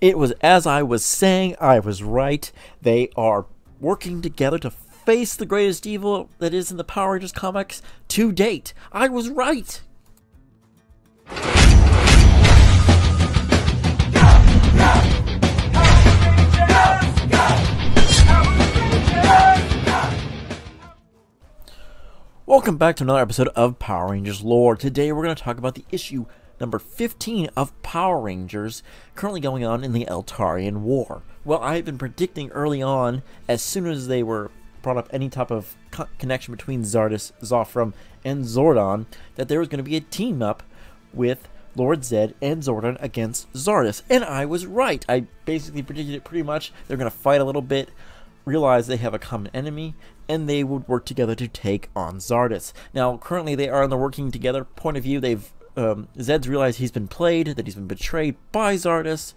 It was as I was saying, I was right. They are working together to face the greatest evil that is in the Power Rangers comics to date. I was right. Welcome back to another episode of Power Rangers Lore. Today we're going to talk about the issue number 15 of Power Rangers, currently going on in the Eltarian War. Well, I had been predicting early on, as soon as they were brought up any type of co connection between Zardus, Zofram, and Zordon, that there was going to be a team up with Lord Zedd and Zordon against Zardus. And I was right. I basically predicted it pretty much. They're going to fight a little bit, realize they have a common enemy, and they would work together to take on Zardus. Now, currently they are in the working together point of view. They've um, Zedd's realized he's been played, that he's been betrayed by Zardus,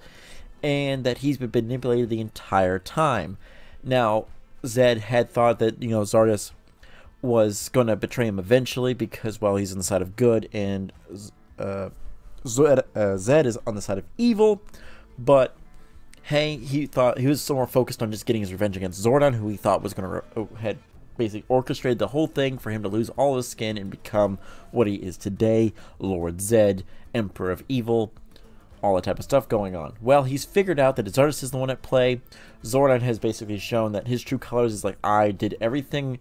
and that he's been manipulated the entire time. Now, Zedd had thought that, you know, Zardus was going to betray him eventually because, well, he's on the side of good and uh, Zedd, uh, Zedd is on the side of evil. But, hey, he thought he was so more focused on just getting his revenge against Zordon, who he thought was going to, had basically orchestrated the whole thing for him to lose all his skin and become what he is today Lord Zedd, Emperor of Evil, all that type of stuff going on. Well, he's figured out that Zardus is the one at play. Zordon has basically shown that his true colors is like, I did everything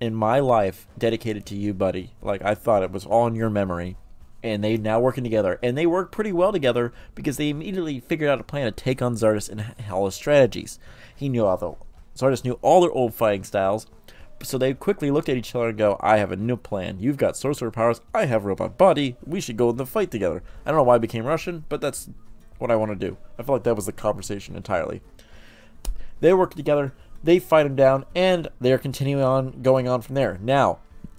in my life dedicated to you, buddy. Like, I thought it was all in your memory. And they now working together. And they work pretty well together because they immediately figured out a plan to take on Zardus and his strategies. He knew all the Zardus knew all their old fighting styles, so they quickly looked at each other and go, I have a new plan. You've got sorcerer powers. I have robot body. We should go in the fight together. I don't know why I became Russian, but that's what I want to do. I feel like that was the conversation entirely. They work together. They fight him down, and they're continuing on, going on from there. Now,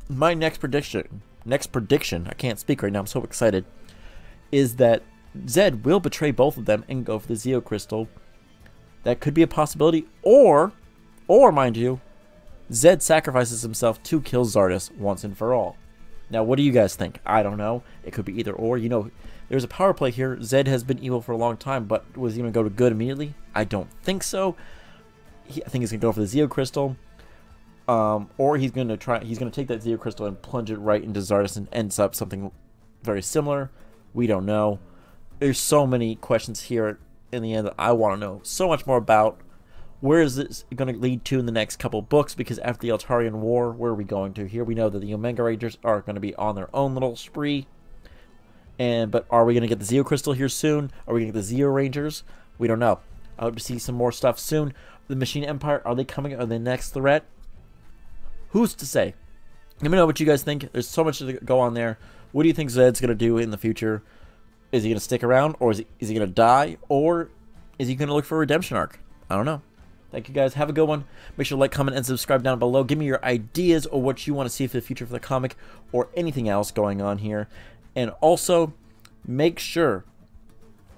my next prediction, next prediction, I can't speak right now, I'm so excited, is that Zedd will betray both of them and go for the Zeo Crystal. That could be a possibility, or, or mind you, Zedd sacrifices himself to kill Zardus once and for all. Now, what do you guys think? I don't know. It could be either or. You know, there's a power play here. Zedd has been evil for a long time, but was he going to go to good immediately? I don't think so. He, I think he's going to go for the Zeo Crystal. Um, or he's going to try. He's going to take that Zeo Crystal and plunge it right into Zardus and ends up something very similar. We don't know. There's so many questions here in the end that I want to know so much more about where is this going to lead to in the next couple books? Because after the Eltarian War, where are we going to here? We know that the Omega Rangers are going to be on their own little spree. And But are we going to get the Zeo Crystal here soon? Are we going to get the Zeo Rangers? We don't know. I hope to see some more stuff soon. The Machine Empire, are they coming? Are they next threat? Who's to say? Let me know what you guys think. There's so much to go on there. What do you think Zedd's going to do in the future? Is he going to stick around? Or is he, is he going to die? Or is he going to look for a redemption arc? I don't know. Thank you guys. Have a good one. Make sure to like, comment, and subscribe down below. Give me your ideas or what you want to see for the future for the comic or anything else going on here. And also, make sure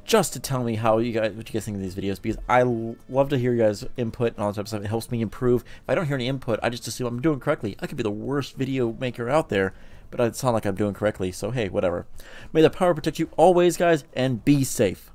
just to tell me how you guys what you guys think of these videos because I love to hear you guys input and all that type of stuff. It helps me improve. If I don't hear any input, I just assume I'm doing correctly. I could be the worst video maker out there, but I sound like I'm doing correctly. So hey, whatever. May the power protect you always, guys, and be safe.